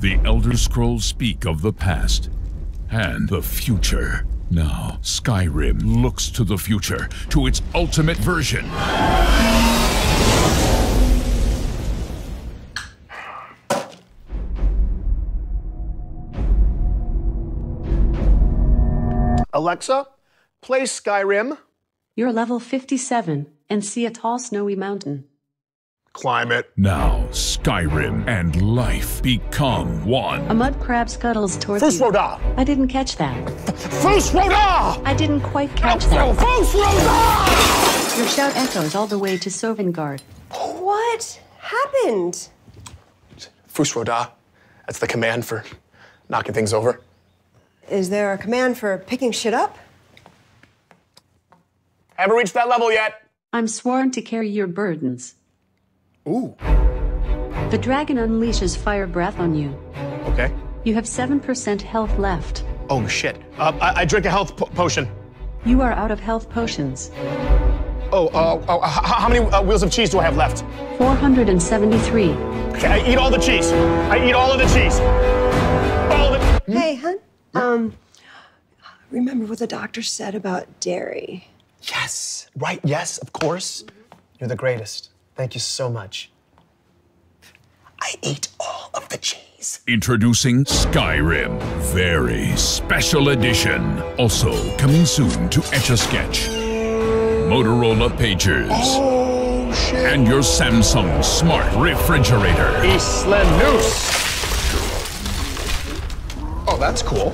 The Elder Scrolls speak of the past and the future. Now, Skyrim looks to the future, to its ultimate version. Alexa, play Skyrim. You're level 57 and see a tall snowy mountain. Climb it. Now, Skyrim and life become one. A mud crab scuttles towards Fus you. Ro Dah! I didn't catch that. Fus Ro Dah! I didn't quite catch that. Fus Ro Dah! Your shout echoes all the way to Sovngarde. What happened? Fus Ro Dah. That's the command for knocking things over. Is there a command for picking shit up? Haven't reached that level yet. I'm sworn to carry your burdens. Ooh. The dragon unleashes fire breath on you. Okay. You have 7% health left. Oh, shit. Uh, I, I drink a health po- potion. You are out of health potions. Oh, uh, uh, how many uh, wheels of cheese do I have left? 473. Okay, I eat all the cheese. I eat all of the cheese. All of it. Hey, hun. Um, remember what the doctor said about dairy? Yes. Right. Yes, of course. You're the greatest. Thank you so much. I ate all of the cheese. Introducing Skyrim, very special edition. Also coming soon to Etch a Sketch, Motorola Pagers, Oh, and your Samsung Smart Refrigerator. Isla Noose. Oh, that's cool.